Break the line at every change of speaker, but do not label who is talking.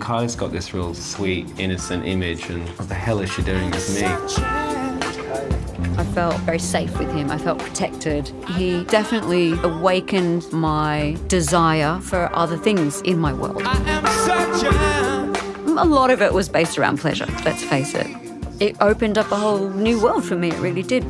Kylie's got this real sweet, innocent image, and what the hell is she doing with me?
I felt very safe with him. I felt protected. He definitely awakened my desire for other things in my world. A lot of it was based around pleasure, let's face it. It opened up a whole new world for me, it really did.